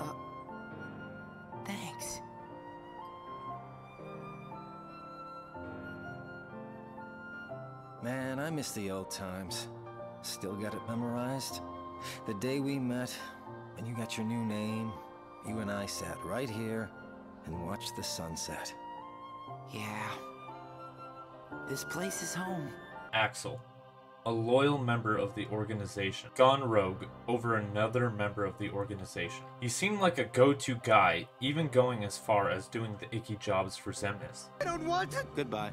Uh, thanks. Man, I miss the old times. Still got it memorized. The day we met, and you got your new name, you and I sat right here and watched the sunset. Yeah. This place is home. Axel, a loyal member of the organization, gone rogue over another member of the organization. He seemed like a go-to guy, even going as far as doing the icky jobs for Xemnas. I don't want it! Goodbye.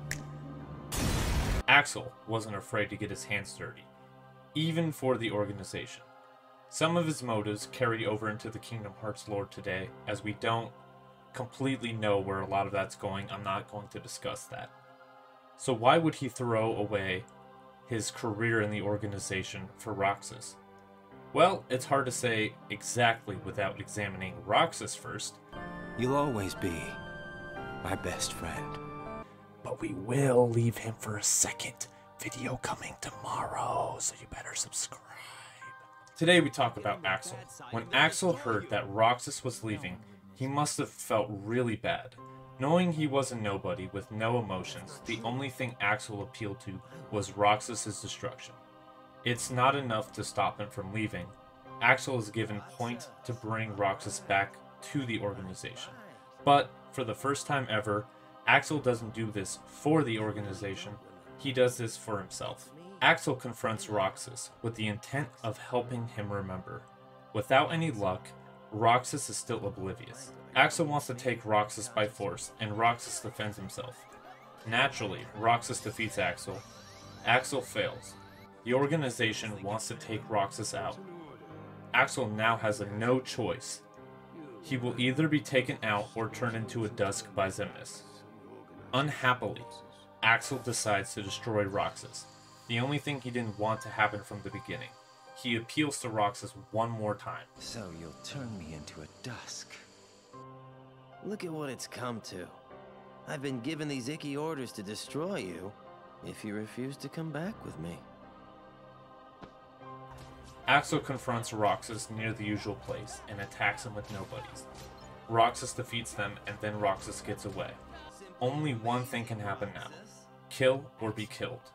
Axel wasn't afraid to get his hands dirty, even for the organization. Some of his motives carry over into the Kingdom Hearts lore today, as we don't completely know where a lot of that's going. I'm not going to discuss that. So why would he throw away his career in the organization for Roxas? Well, it's hard to say exactly without examining Roxas first. You'll always be my best friend. But we will leave him for a second. Video coming tomorrow, so you better subscribe. Today we talk about Axel. When Axel heard that Roxas was leaving, he must have felt really bad. Knowing he was a nobody with no emotions, the only thing Axel appealed to was Roxas's destruction. It's not enough to stop him from leaving. Axel is given point to bring Roxas back to the organization. But for the first time ever, Axel doesn't do this for the organization, he does this for himself. Axel confronts Roxas with the intent of helping him remember. Without any luck, Roxas is still oblivious. Axel wants to take Roxas by force, and Roxas defends himself. Naturally, Roxas defeats Axel. Axel fails. The organization wants to take Roxas out. Axel now has a no choice. He will either be taken out or turned into a dusk by Xemnas. Unhappily, Axel decides to destroy Roxas, the only thing he didn't want to happen from the beginning. He appeals to Roxas one more time. So you'll turn me into a dusk. Look at what it's come to. I've been given these icky orders to destroy you if you refuse to come back with me. Axel confronts Roxas near the usual place and attacks him with nobodies. Roxas defeats them and then Roxas gets away. Only one thing can happen now kill or be killed.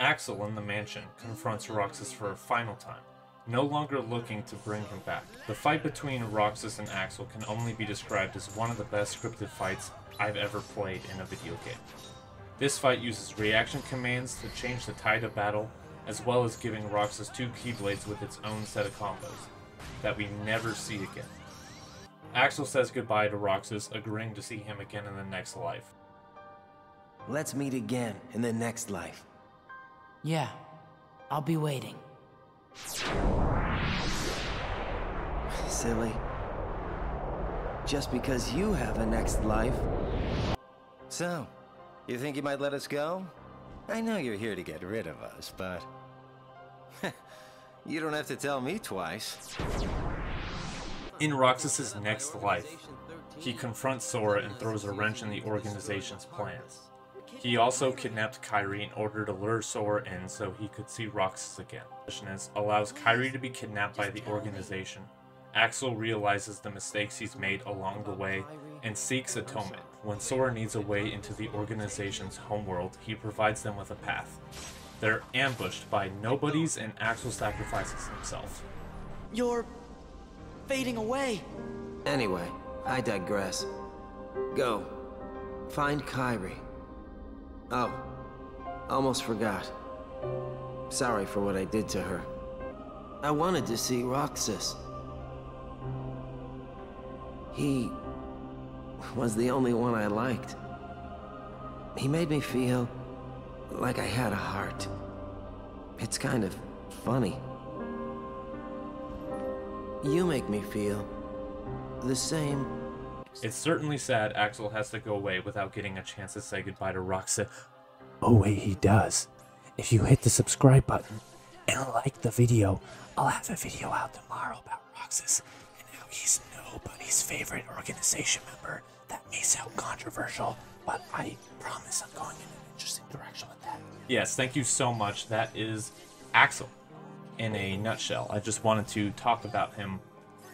Axel in the mansion confronts Roxas for a final time, no longer looking to bring him back. The fight between Roxas and Axel can only be described as one of the best scripted fights I've ever played in a video game. This fight uses reaction commands to change the tide of battle, as well as giving Roxas two Keyblades with its own set of combos that we never see again. Axel says goodbye to Roxas, agreeing to see him again in the next life. Let's meet again in the next life. Yeah, I'll be waiting. Silly. Just because you have a next life. So, you think you might let us go? I know you're here to get rid of us, but... you don't have to tell me twice. In Roxas's next life, he confronts Sora and throws a wrench in the organization's plans. He also kidnapped Kairi in order to lure Sora in so he could see Roxas again. allows Kairi to be kidnapped by the organization. Axel realizes the mistakes he's made along the way and seeks atonement. When Sora needs a way into the organization's homeworld, he provides them with a path. They're ambushed by nobodies and Axel sacrifices himself. You're fading away. Anyway, I digress. Go. Find Kairi. Oh, almost forgot. Sorry for what I did to her. I wanted to see Roxas. He was the only one I liked. He made me feel like I had a heart. It's kind of funny. You make me feel the same it's certainly sad Axel has to go away without getting a chance to say goodbye to Roxas. Oh wait, he does. If you hit the subscribe button and like the video, I'll have a video out tomorrow about Roxas and how he's nobody's favorite organization member. That may sound controversial, but I promise I'm going in an interesting direction with that. Yes, thank you so much. That is Axel in a nutshell. I just wanted to talk about him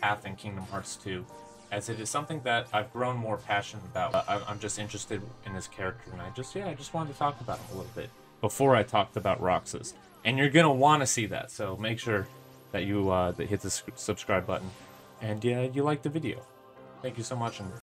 path in Kingdom Hearts 2, as it is something that I've grown more passionate about. I'm just interested in his character, and I just, yeah, I just wanted to talk about him a little bit before I talked about Roxas. And you're gonna want to see that, so make sure that you uh, that hit the subscribe button, and yeah, you like the video. Thank you so much, and